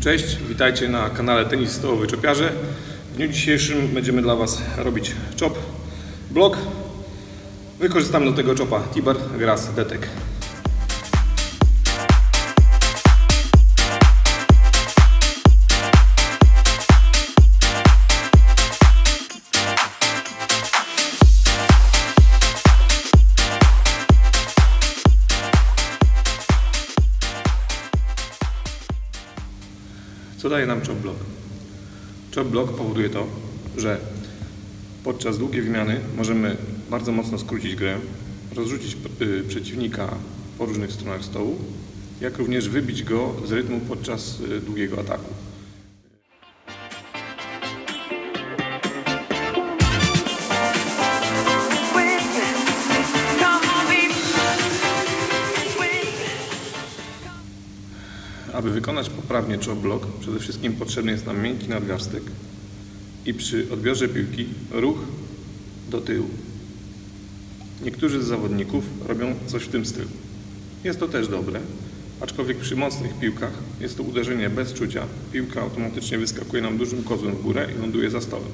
Cześć, witajcie na kanale Tenis Stołowy Czopiarze. W dniu dzisiejszym będziemy dla Was robić chop blok. Wykorzystamy do tego chopa Tiber Grass Detek. Co daje nam chop block? Chop block powoduje to, że podczas długiej wymiany możemy bardzo mocno skrócić grę, rozrzucić y, przeciwnika po różnych stronach stołu, jak również wybić go z rytmu podczas y, długiego ataku. Aby wykonać poprawnie chop block, przede wszystkim potrzebny jest nam miękki nadgarstek i przy odbiorze piłki ruch do tyłu. Niektórzy z zawodników robią coś w tym stylu. Jest to też dobre, aczkolwiek przy mocnych piłkach jest to uderzenie bez czucia. Piłka automatycznie wyskakuje nam dużym kozłem w górę i ląduje za stołem.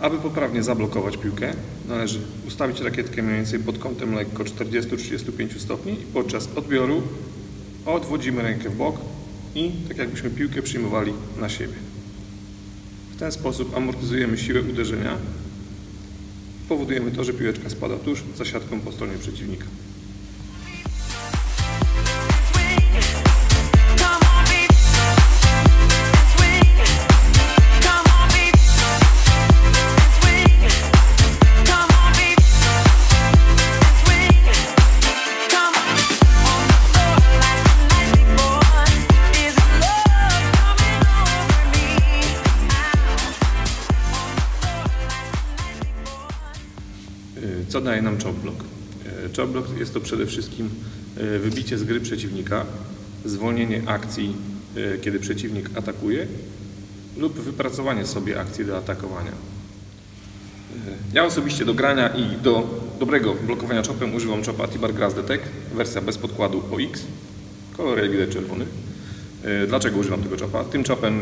Aby poprawnie zablokować piłkę, należy ustawić rakietkę mniej więcej pod kątem lekko 40-35 stopni i podczas odbioru odwodzimy rękę w bok i tak jakbyśmy piłkę przyjmowali na siebie. W ten sposób amortyzujemy siłę uderzenia. Powodujemy to, że piłeczka spada tuż za siatką po stronie przeciwnika. Co daje nam chop block? Y, jest to przede wszystkim y, wybicie z gry przeciwnika, zwolnienie akcji, y, kiedy przeciwnik atakuje lub wypracowanie sobie akcji do atakowania. Y, Ja osobiście do grania i do dobrego blokowania chopem używam chopa Tibar Grass Detek, wersja bez podkładu OX, kolor jak widać czerwony. Y, Dlaczego używam tego chopa? Tym chopem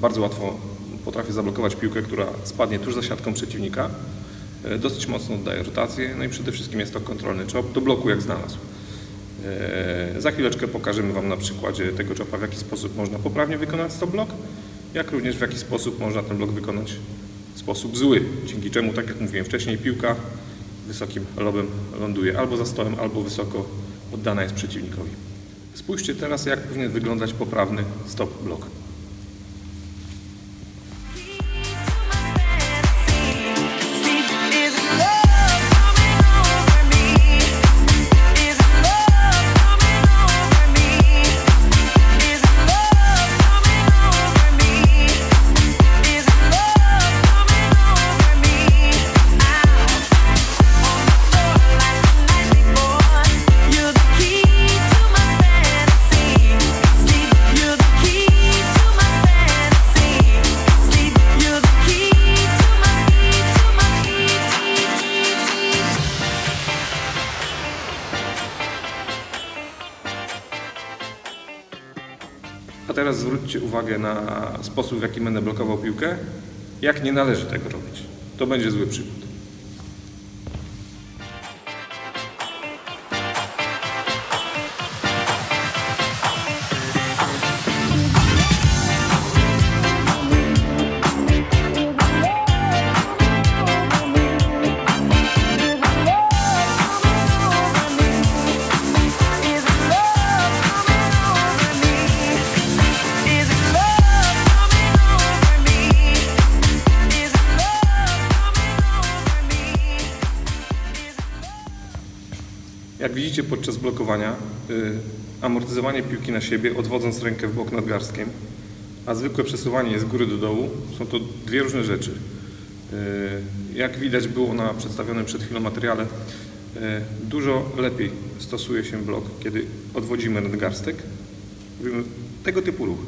bardzo łatwo potrafię zablokować piłkę, która spadnie tuż za siatką przeciwnika. E, Dosyć mocno oddaje rotację, no i przede wszystkim jest to kontrolny chop do bloku jak znalazł. E, Za chwileczkę pokażemy Wam na przykładzie tego chopa, w jaki sposób można poprawnie wykonać stop block, jak również w jaki sposób można ten blok wykonać w sposób zły, dzięki czemu, tak jak mówiłem wcześniej, piłka wysokim lobem ląduje albo za stołem, albo wysoko oddana jest przeciwnikowi. Spójrzcie teraz, jak powinien wyglądać poprawny stop block. Teraz zwróćcie uwagę na sposób, w jaki będę blokował piłkę. Jak nie należy tego robić. To będzie zły przykład. Jak widzicie podczas blokowania, y, amortyzowanie piłki na siebie, odwodząc rękę w bok nadgarstkiem, a zwykłe przesuwanie z góry do dołu, są to dwie różne rzeczy. Y, jak widać było na przedstawionym przed chwilą materiale, y, dużo lepiej stosuje się blok, kiedy odwodzimy nadgarstek. Robimy tego typu ruch.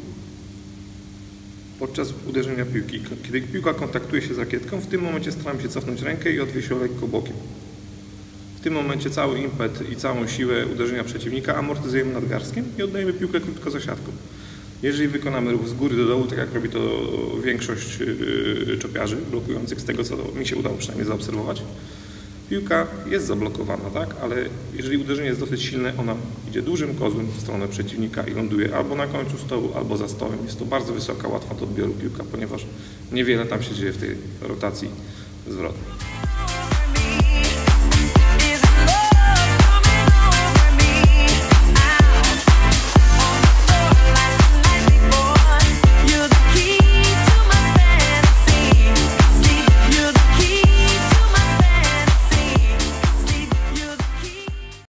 Podczas uderzenia piłki, kiedy piłka kontaktuje się z rakietką, w tym momencie staramy się cofnąć rękę i odwieźć ją lekko bokiem. W tym momencie cały impet i całą siłę uderzenia przeciwnika amortyzujemy nadgarstkiem i oddajemy piłkę krótko za siatką. Jeżeli wykonamy ruch z góry do dołu, tak jak robi to większość yy, czopiarzy blokujących, z tego co mi się udało przynajmniej zaobserwować, piłka jest zablokowana, tak? Ale jeżeli uderzenie jest dosyć silne, ona idzie dużym kozłem w stronę przeciwnika i ląduje albo na końcu stołu, albo za stołem. Jest to bardzo wysoka, łatwa do odbioru piłka, ponieważ niewiele tam się dzieje w tej rotacji zwrotnej.